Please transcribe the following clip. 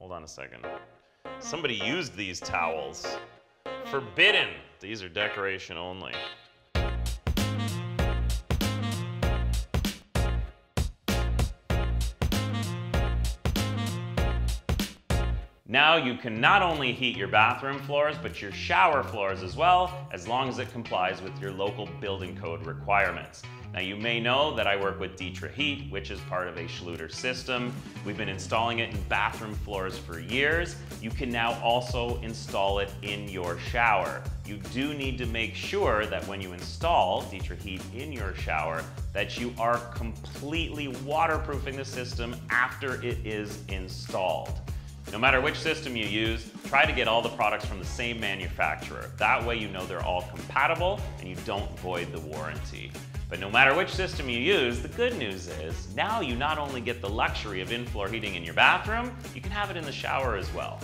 Hold on a second. Somebody used these towels. Forbidden. These are decoration only. Now you can not only heat your bathroom floors, but your shower floors as well, as long as it complies with your local building code requirements. Now you may know that I work with Ditra Heat, which is part of a Schluter system. We've been installing it in bathroom floors for years. You can now also install it in your shower. You do need to make sure that when you install Ditra Heat in your shower, that you are completely waterproofing the system after it is installed. No matter which system you use, try to get all the products from the same manufacturer. That way you know they're all compatible and you don't void the warranty. But no matter which system you use, the good news is now you not only get the luxury of in-floor heating in your bathroom, you can have it in the shower as well.